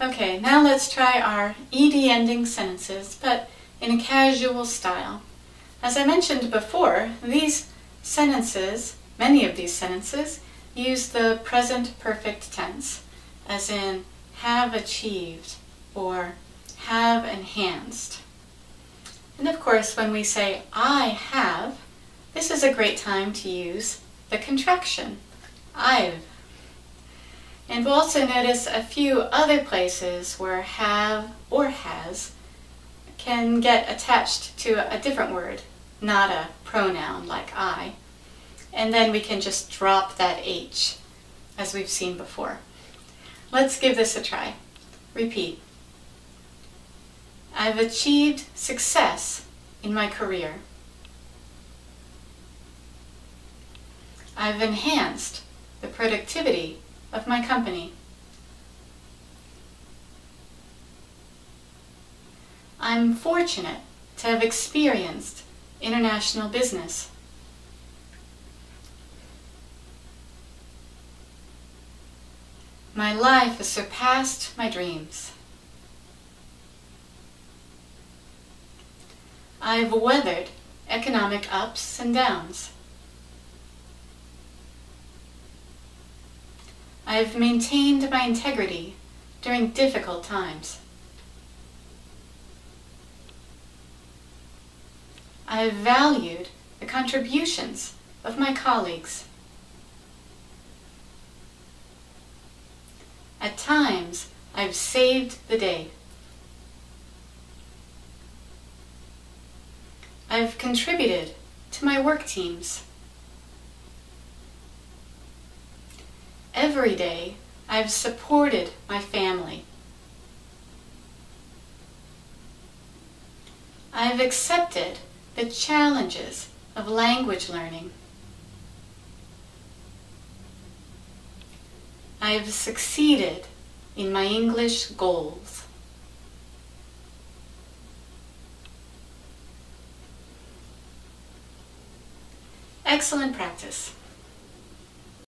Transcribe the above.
Okay, now let's try our ed ending sentences, but in a casual style. As I mentioned before, these sentences, many of these sentences, use the present perfect tense, as in have achieved or have enhanced. And of course, when we say I have, this is a great time to use the contraction, I've. And we'll also notice a few other places where have or has can get attached to a different word, not a pronoun like I. And then we can just drop that H, as we've seen before. Let's give this a try. Repeat. I've achieved success in my career. I've enhanced the productivity of my company. I'm fortunate to have experienced international business. My life has surpassed my dreams. I've weathered economic ups and downs. I've maintained my integrity during difficult times. I've valued the contributions of my colleagues. At times, I've saved the day. I've contributed to my work teams. Every day, I've supported my family. I've accepted the challenges of language learning. I've succeeded in my English goals. Excellent practice.